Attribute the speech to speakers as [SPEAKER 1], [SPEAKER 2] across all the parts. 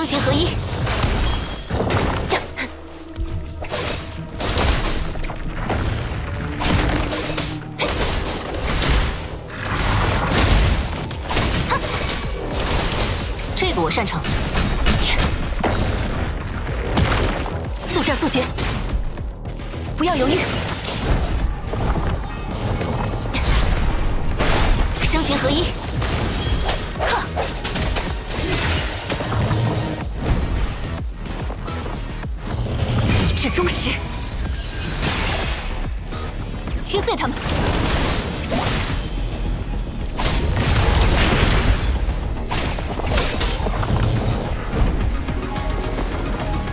[SPEAKER 1] 伤形合一。这个我擅长。速战速决，不要犹豫。伤形合一。切碎他们。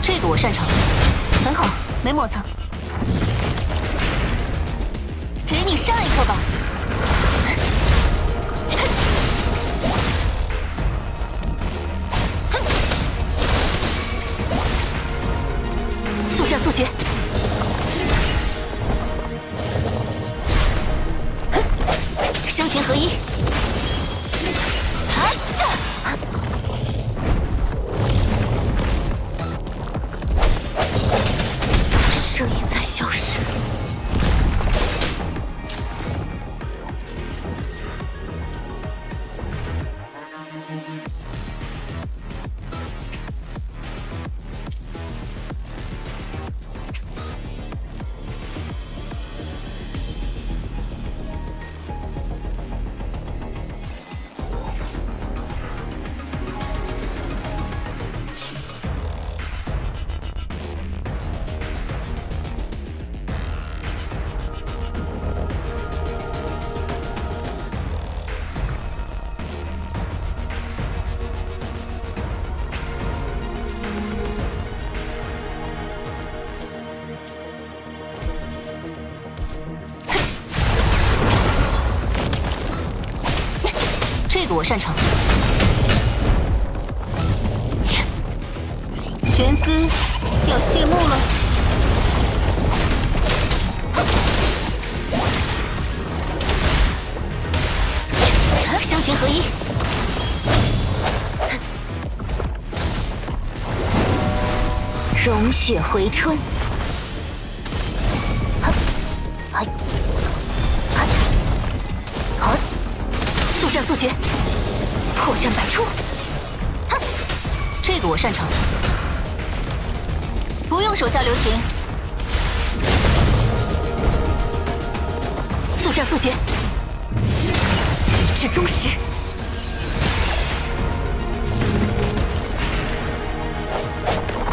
[SPEAKER 1] 这个我擅长，很好，没磨蹭。声音在消失。擅长。玄思要谢幕了。相情合一。融雪回春。擅长，不用手下留情。速战速决，以至终时。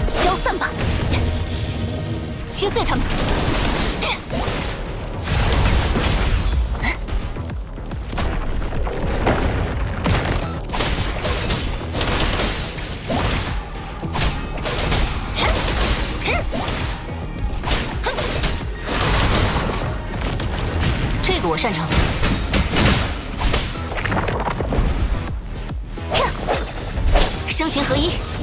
[SPEAKER 1] 消散吧，切碎他们。我擅长。伤情合一。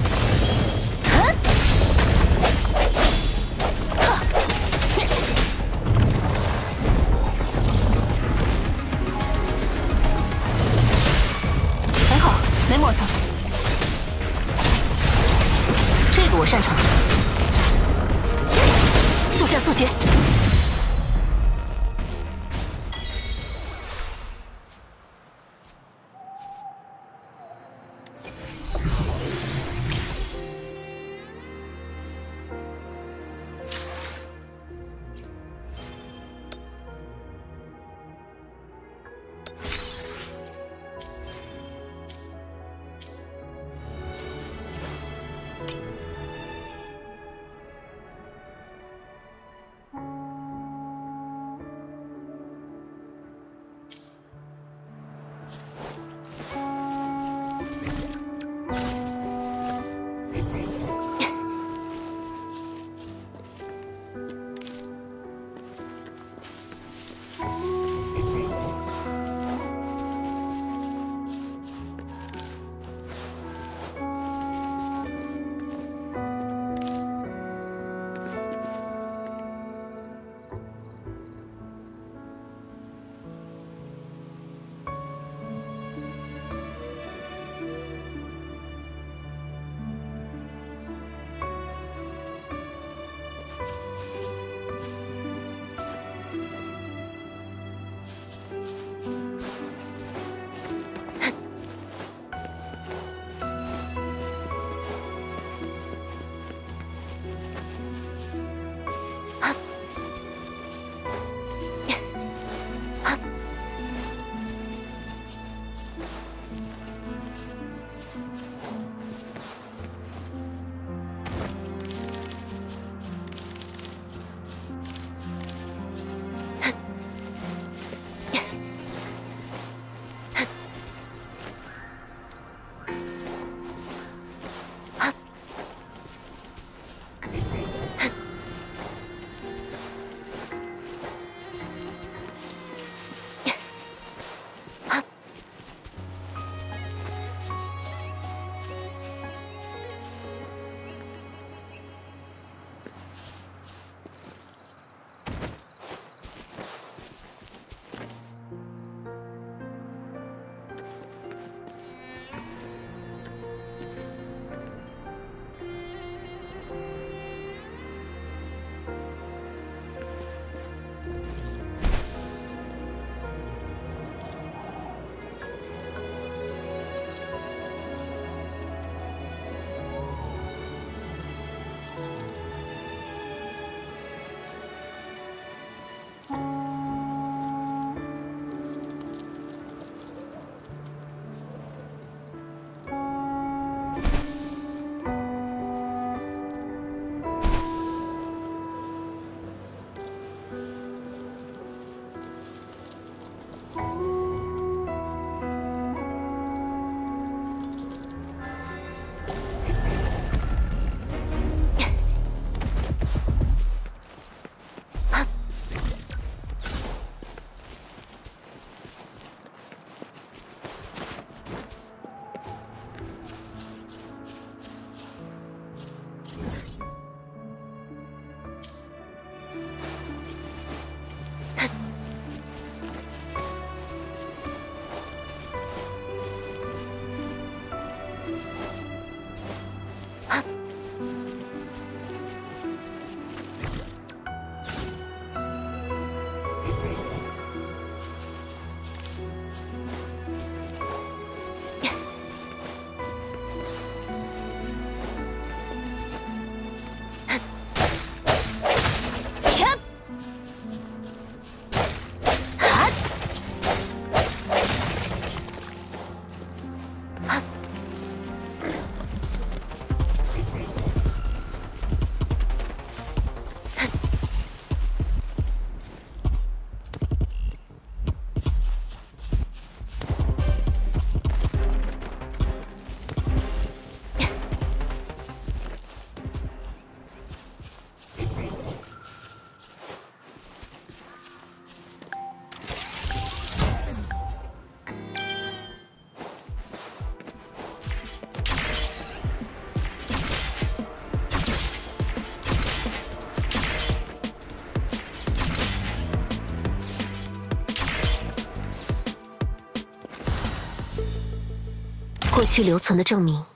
[SPEAKER 1] 过去留存的证明。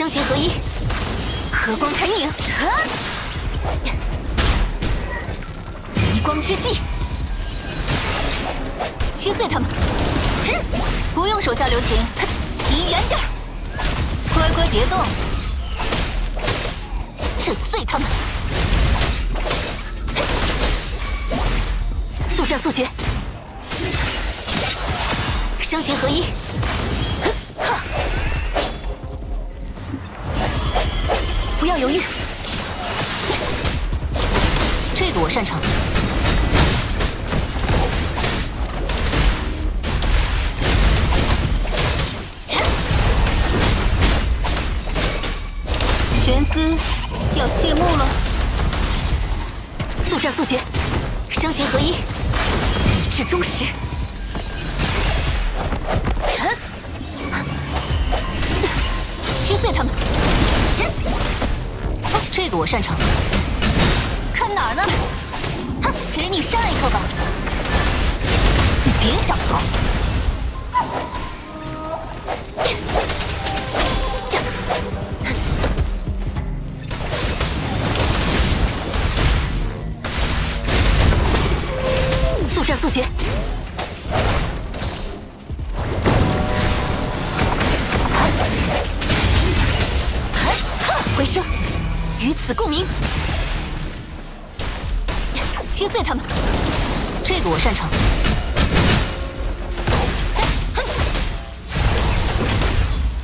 [SPEAKER 1] 声形合一，和光沉影，移光之际，切碎他们！哼不用手下留情，离远点乖乖别动，震碎他们！速战速决，声形合一。不要犹豫，这个我擅长。玄思要谢幕了，速战速决，伤情合一，以至终始。切碎他们！这个我擅长，看哪儿呢？哼，给你上一课吧！你别想逃！他们。这个我擅长。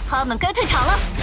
[SPEAKER 1] 他们该退场了。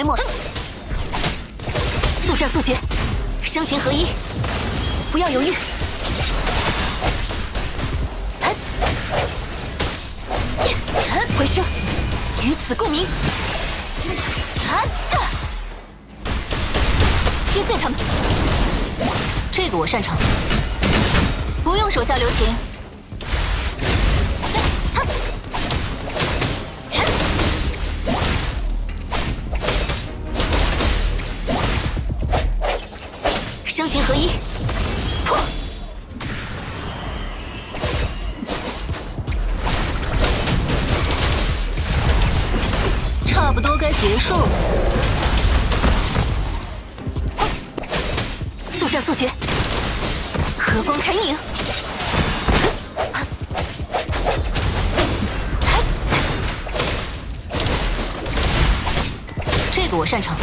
[SPEAKER 1] 没抹。速战速决，伤情合一，不要犹豫。回声，与此共鸣。啊！切碎他们，这个我擅长，不用手下留情。生情合一，破！差不多该结束了。速战速决，和光缠影。这个我擅长。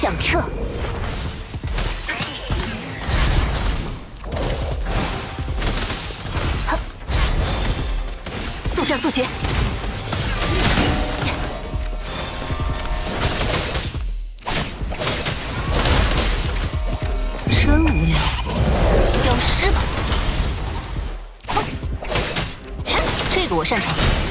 [SPEAKER 1] 响彻。速战速决，真无聊，消失吧。这个我擅长。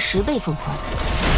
[SPEAKER 1] 十倍奉还。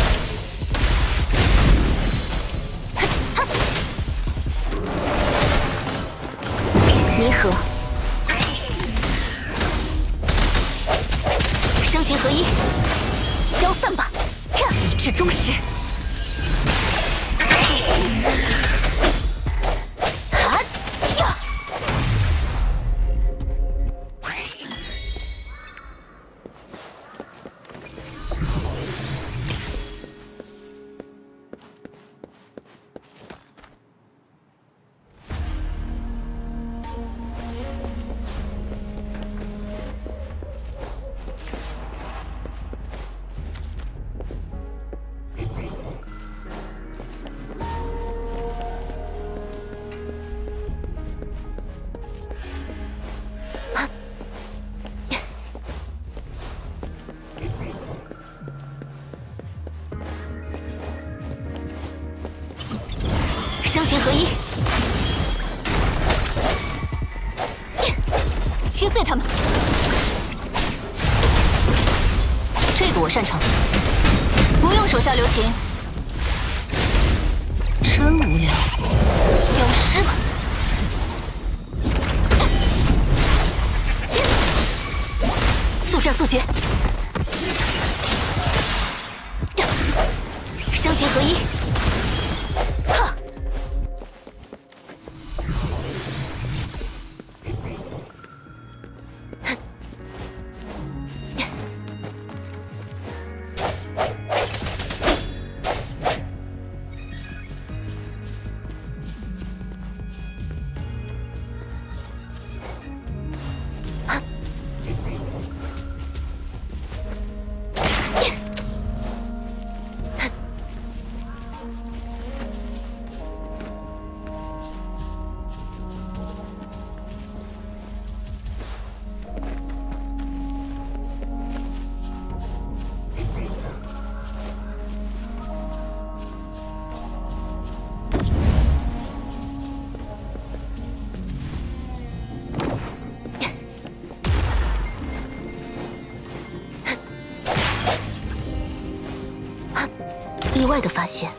[SPEAKER 2] 外的发现。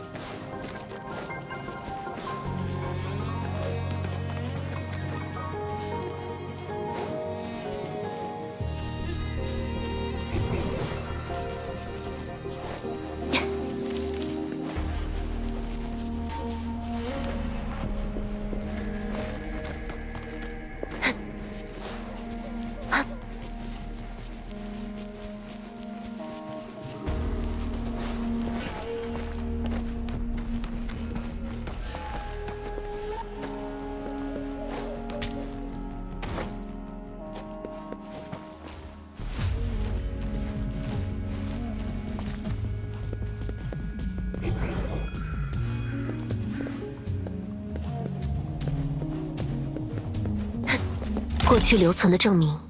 [SPEAKER 2] 去留存的证明。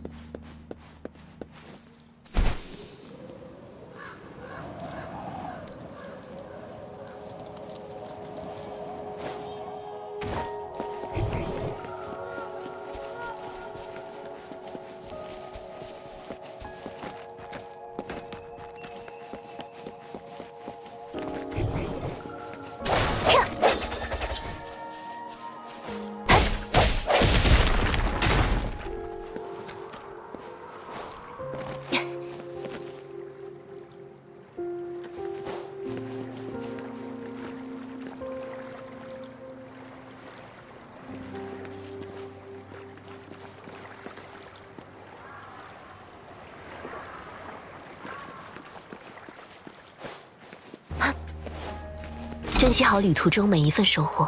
[SPEAKER 2] 珍惜好旅途中每一份收获。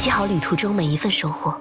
[SPEAKER 2] 记好旅途中每一份收获。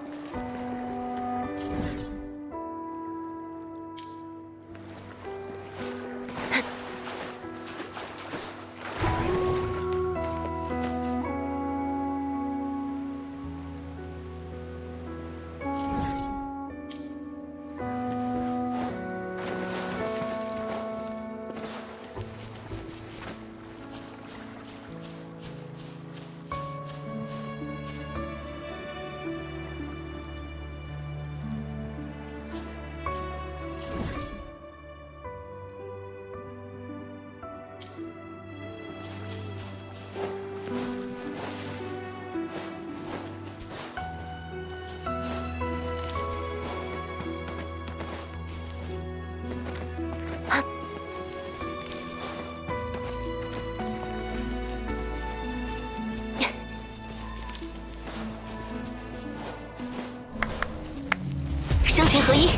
[SPEAKER 1] 心合一，啊！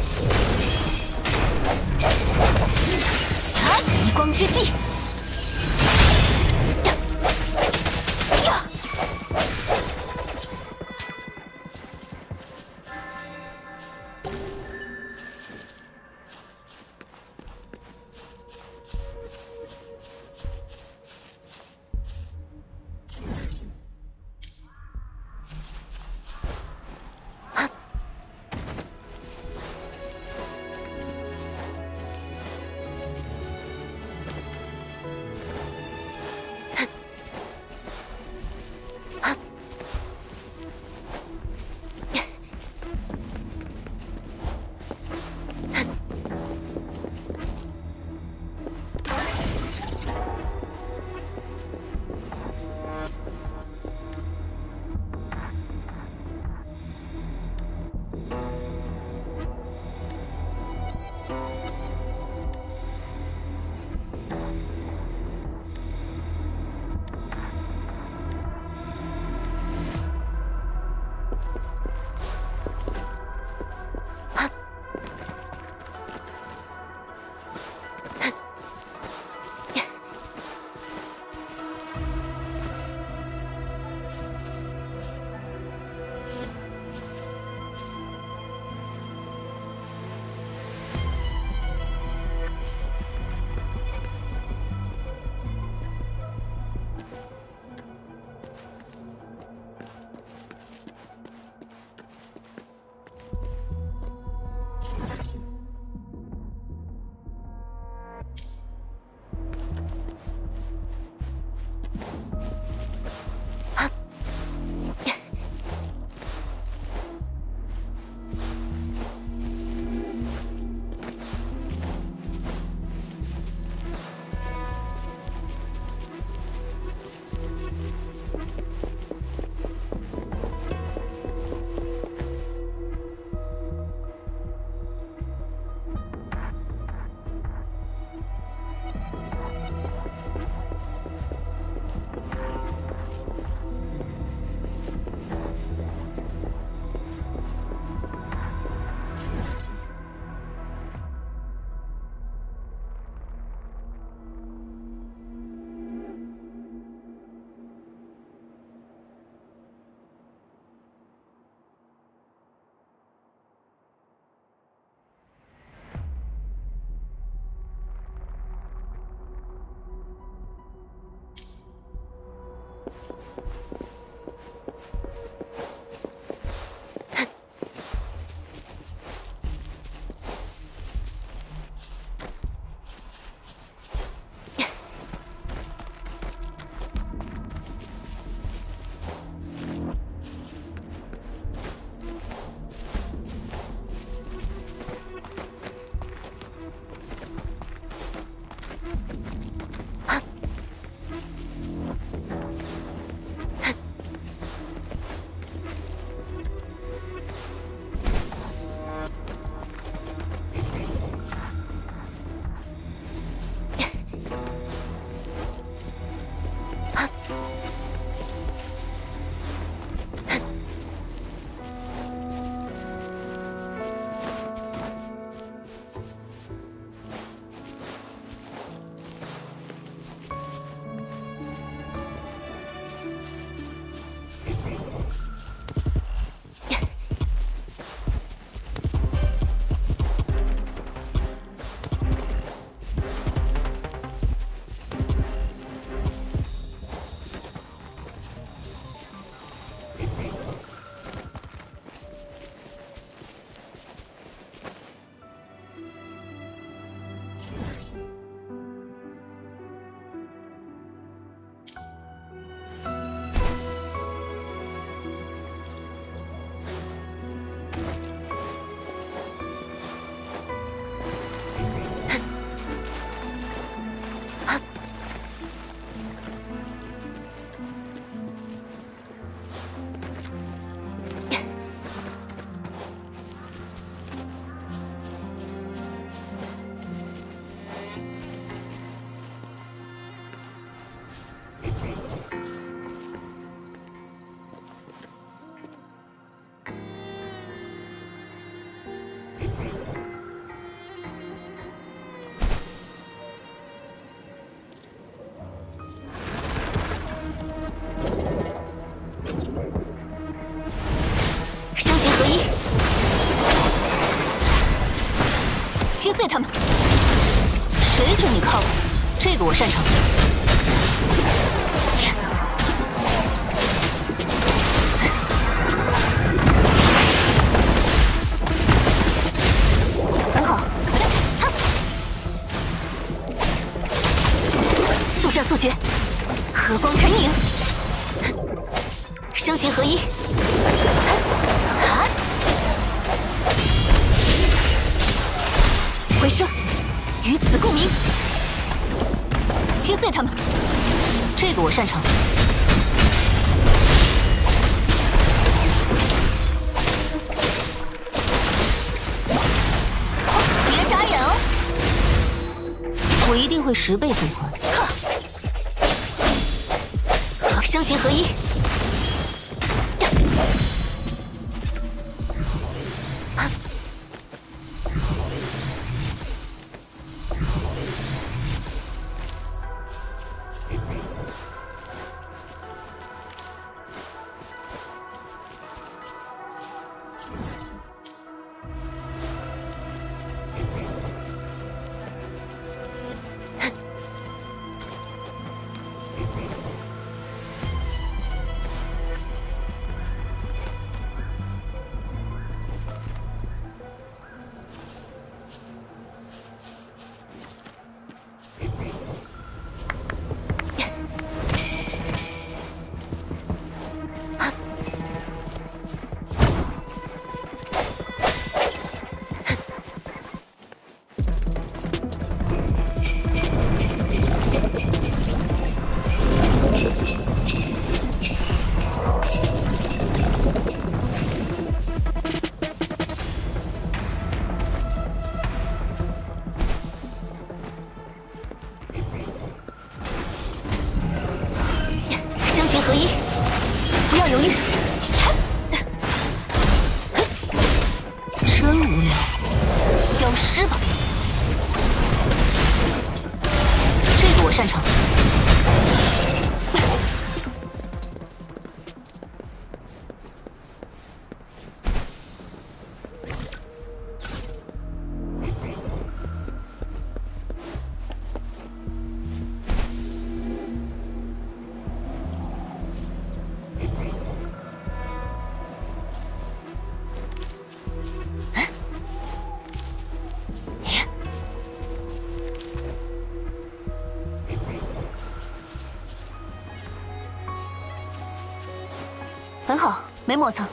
[SPEAKER 1] 移光之他们谁准你靠拢？这个我擅长。十倍奉还没磨蹭。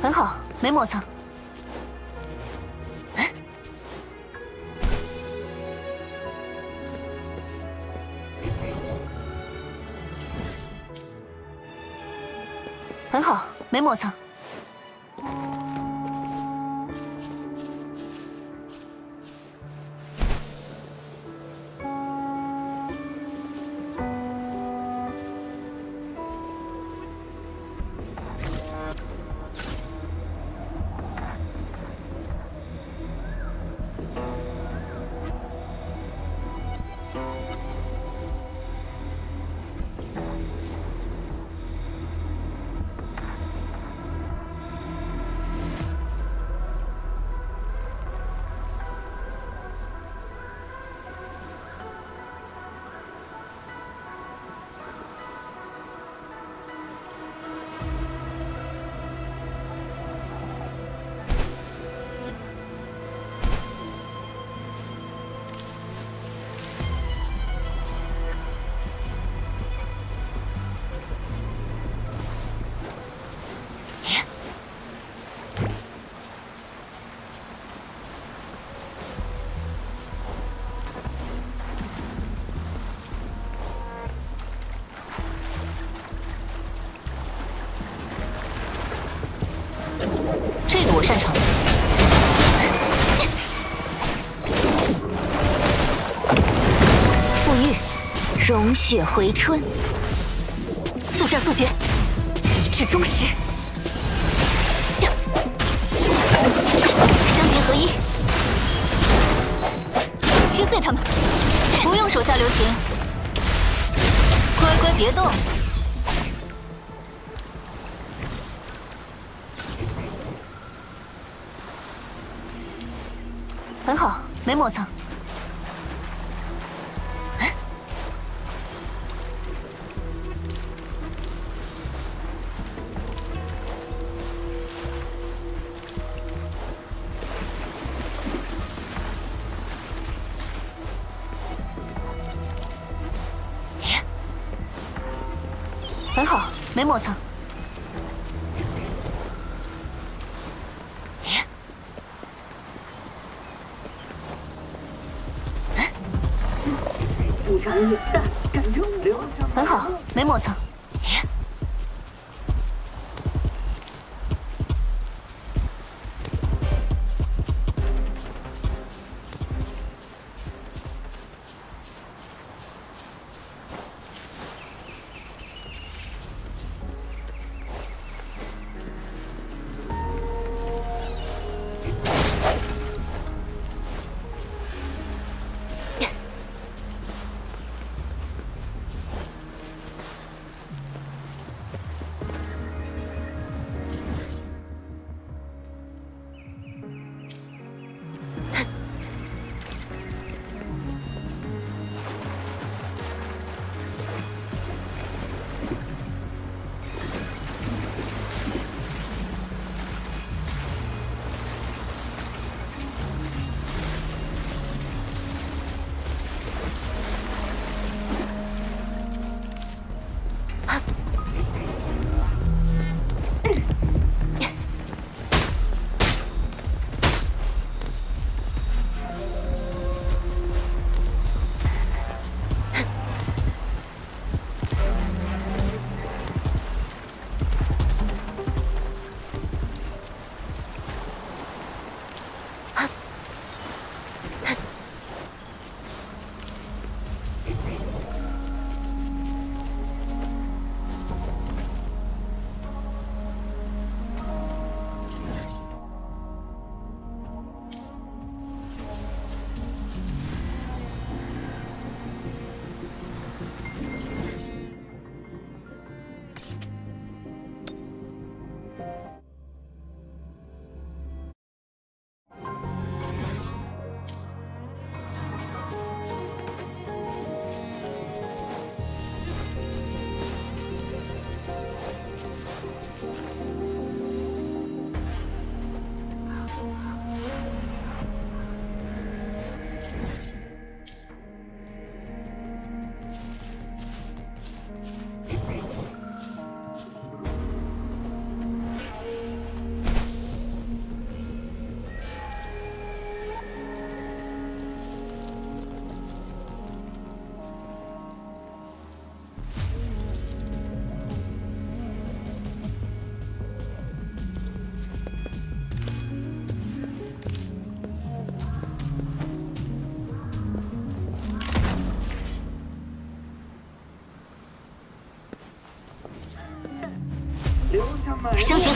[SPEAKER 1] 很好没磨蹭。没磨蹭。龙雪回春。速战速决以智终时相级合一。切碎他们不用手下留情乖乖别动。很好没磨蹭。很好，没磨蹭。很好，没磨蹭。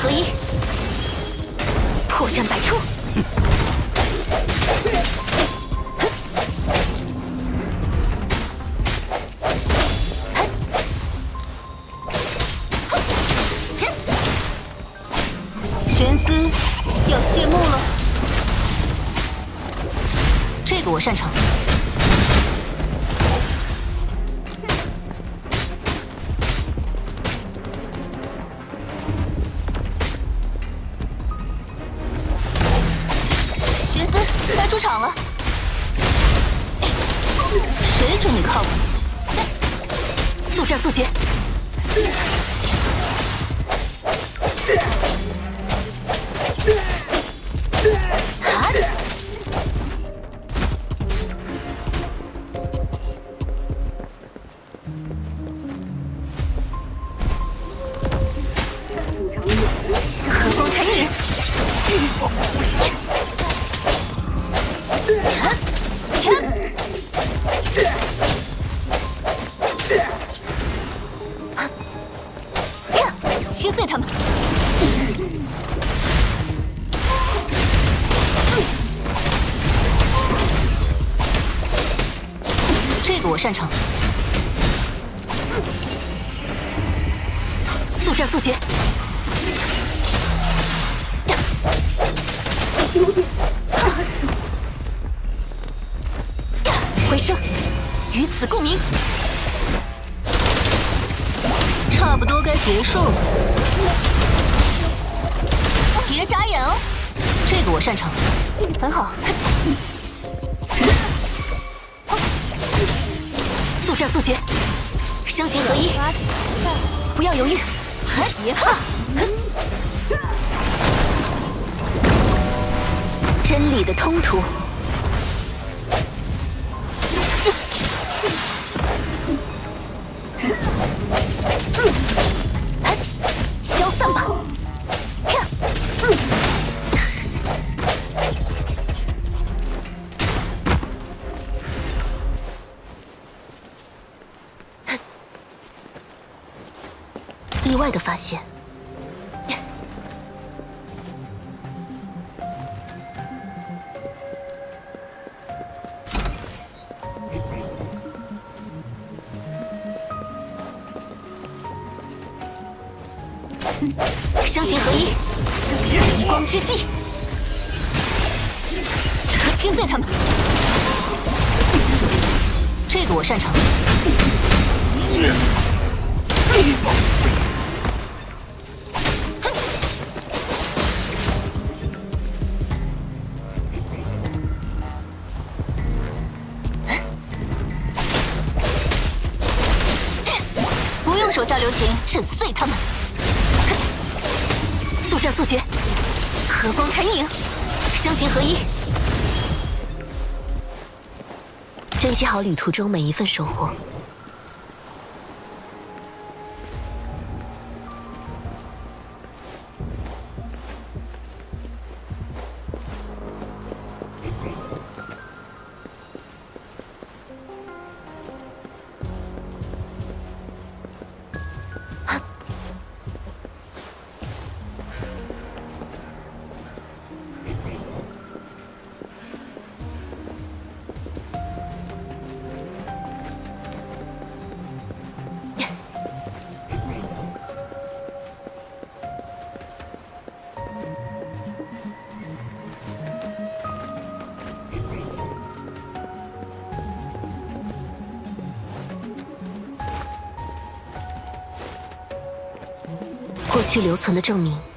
[SPEAKER 1] 合一，声形合一，离光之际，切碎他们。这个我擅长。不用手下留情，震碎他们。速战速决，和光缠影，声形合一。珍惜好旅途中每一份收获。去留存的证明。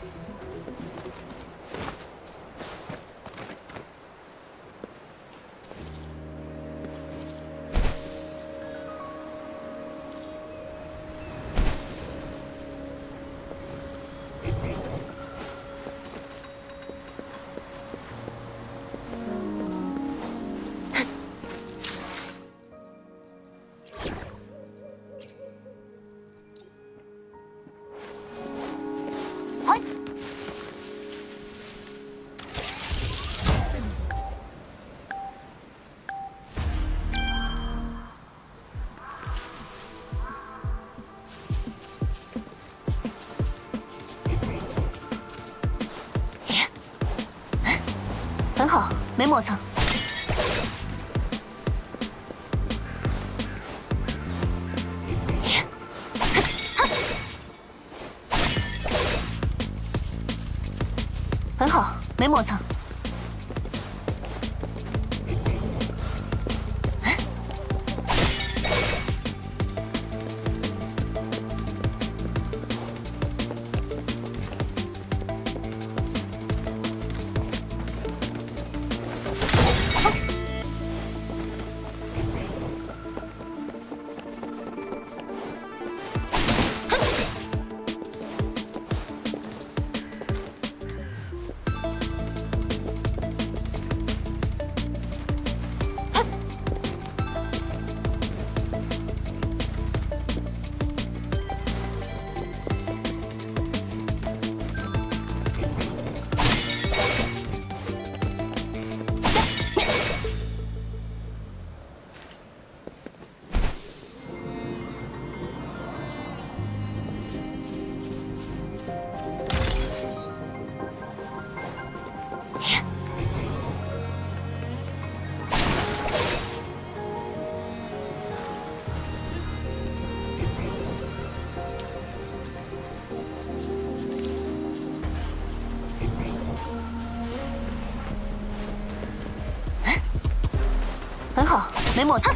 [SPEAKER 1] 没磨蹭。很好，没磨蹭。没抹他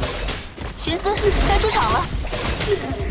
[SPEAKER 1] 寻思该出场了。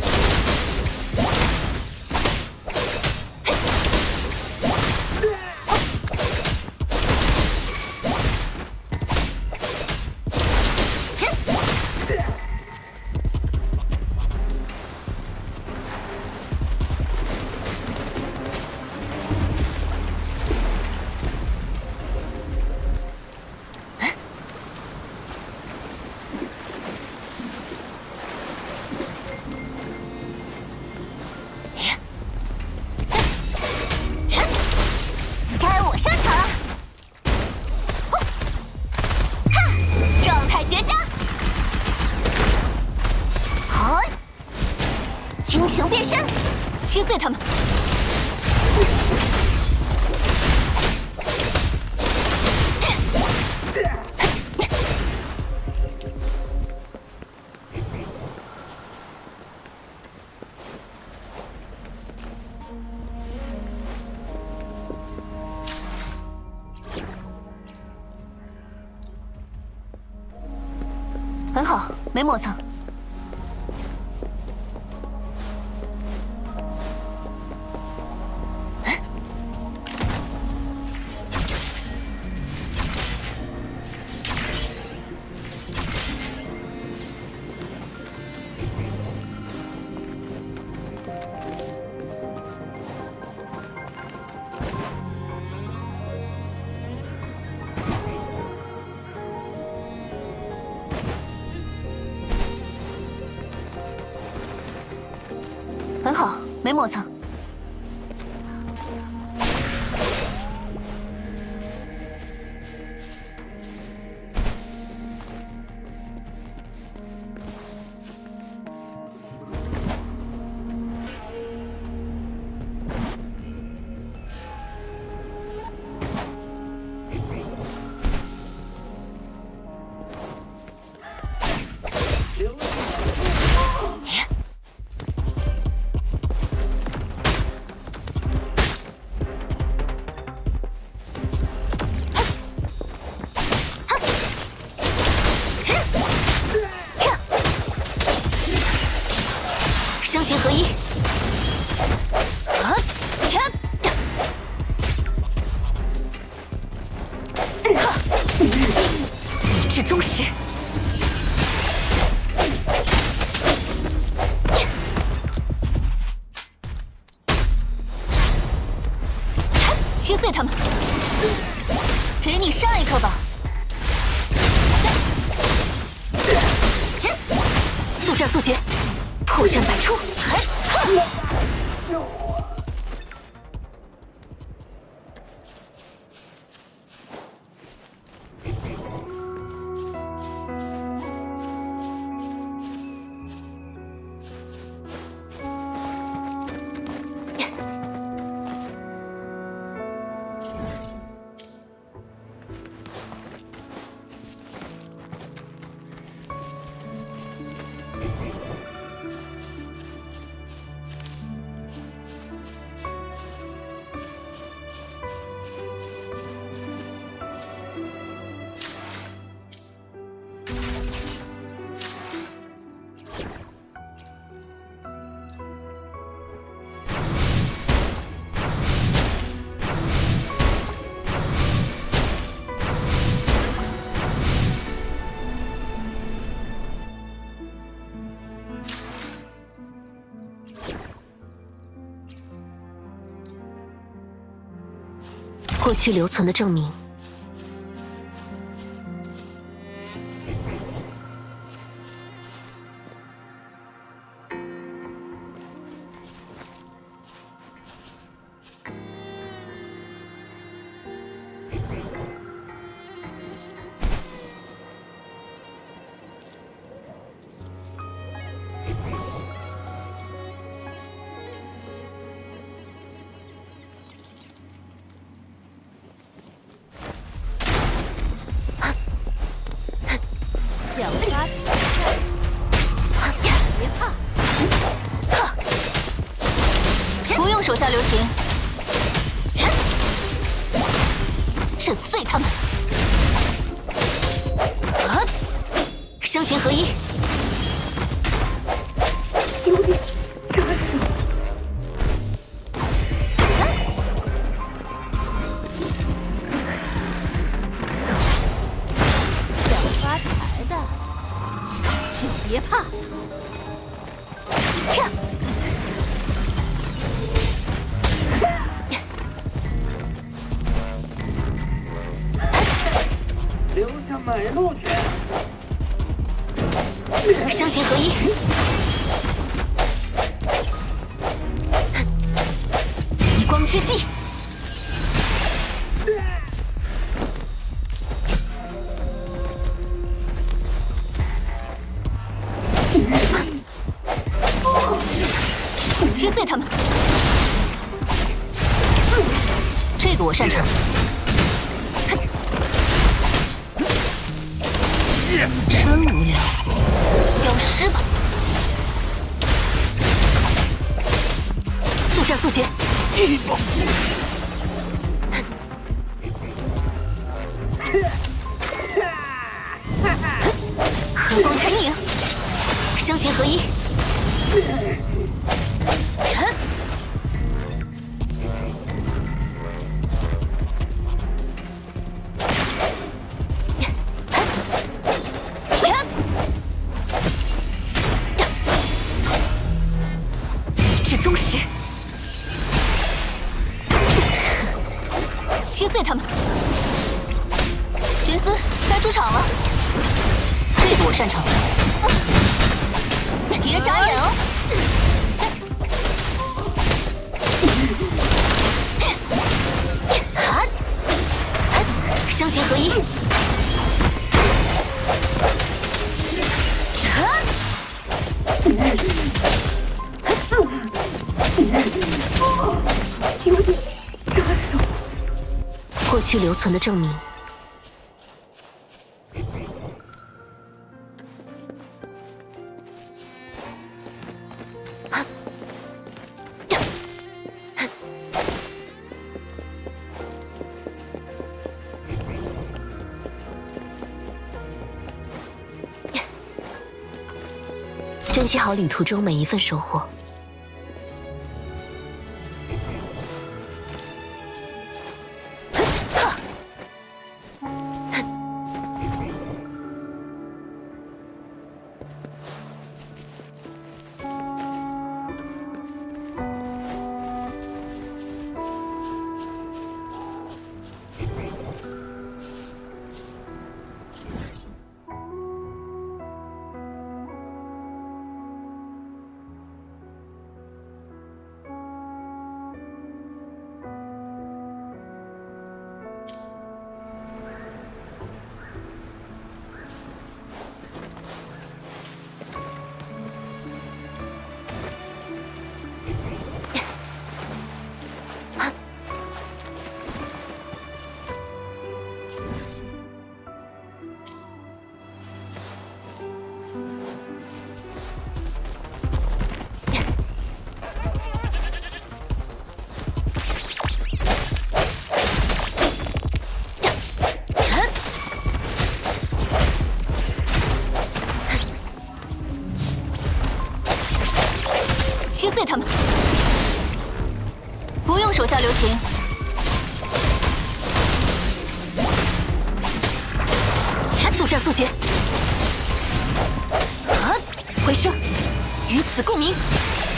[SPEAKER 1] 很好没磨蹭。过去留存的证明。切碎他们，这个我擅长。真无聊，消失吧，速战速决。quickly. 的证明。珍惜好旅途中每一份收获。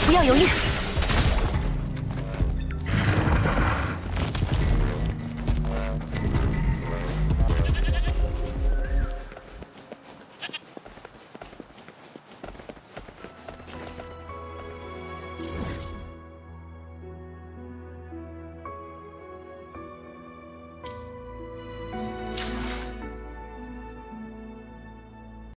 [SPEAKER 1] 不要犹豫